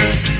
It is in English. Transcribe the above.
Yes.